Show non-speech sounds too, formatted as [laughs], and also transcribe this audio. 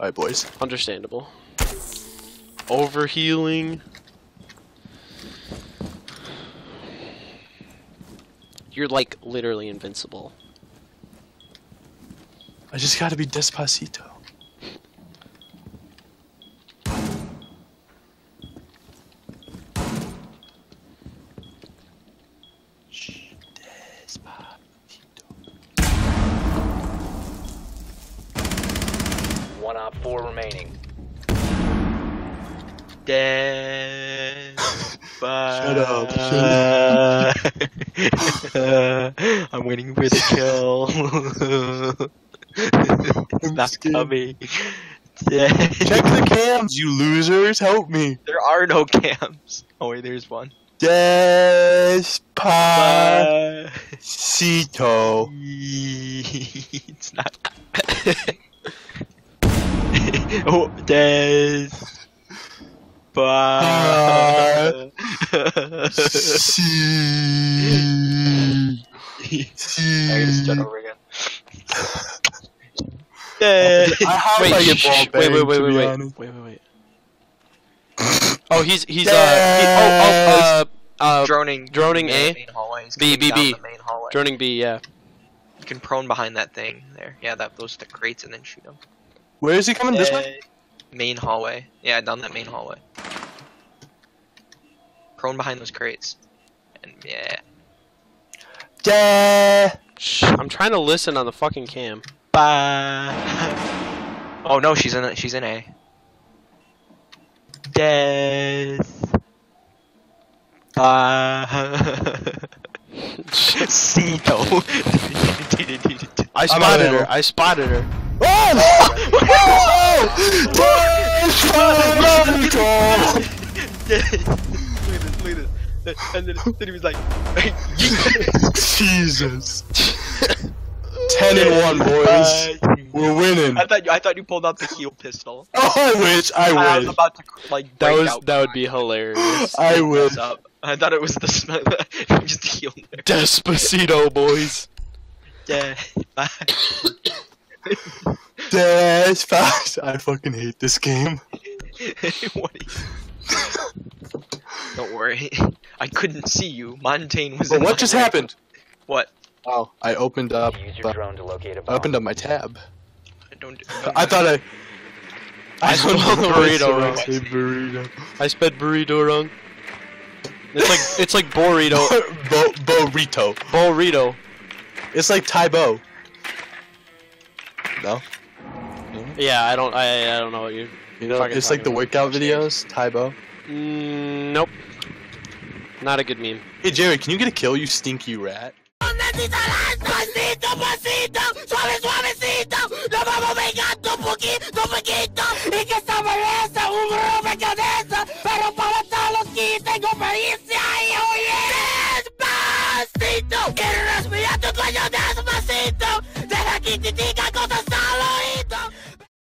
Alright, boys. Understandable. Overhealing. You're like literally invincible. I just gotta be Despacito. Shh, Despacito. One op four remaining. Dead. [laughs] Shut up, [laughs] I'm waiting for the kill. [laughs] it's not scared. coming. Dead. Check the cams, you losers! Help me! There are no cams. Oh wait, there's one. Despacito. It's not. [laughs] oh, Des. Bye. See. See. I [laughs] gotta start over again. Wait, I hope wait, I get shh, ball shh, wait, banged, wait, wait, wait, wait, honest. wait, wait, wait. Oh, he's he's uh, he, oh oh uh uh droning. droning in A? the Main hallway. He's B, coming B, down B. The main hallway. droning B, yeah. You can prone behind that thing there. Yeah, that those the crates and then shoot him. Where is he coming? This way? Main hallway. Yeah, down that main hallway. Prone behind those crates. And yeah. Yeah. Shh, I'm trying to listen on the fucking cam. Bye. oh no, she's in a, she's in A. Death. Bye. [laughs] [laughs] Cito. [laughs] I I'm spotted her. I spotted her. Oh! look at this, look at this. And then, then he was like, Jesus. Ten and one, boys. We're winning. I thought you, I thought you pulled out the heel pistol. [laughs] Oh, I wish. I I was about to like That was out that would be hilarious. [gasps] I what's wish. up. I thought it was the smell. [laughs] just the heal there. Despacito, boys. Yeah. [laughs] That's fast. I fucking hate this game. what [laughs] you- Don't worry. I couldn't see you. Montane was. But in what my just way. happened? What? Oh, I opened up. Use your drone to locate a I bomb. opened up my tab. I don't. [laughs] I thought I. I don't spelled know burrito why I said wrong. I burrito. I spelled burrito wrong. It's like it's like burrito. [laughs] Bo- burrito. Burrito. It's like Tybo. No, Yeah, I don't I I don't know what you. you know, it's like the talking workout videos. Tybo. Mm, nope. Not a good meme. Hey Jerry, can you get a kill? You stinky rat. Pasito, pasito, suave, suavecito, nos vamos pegando poquito, poquito, y que esta belleza, un rompecabezas, pero para todos los que tengo pericia, y oye, despacito, quiero respirar tu cuello despacito, deja que te diga cosas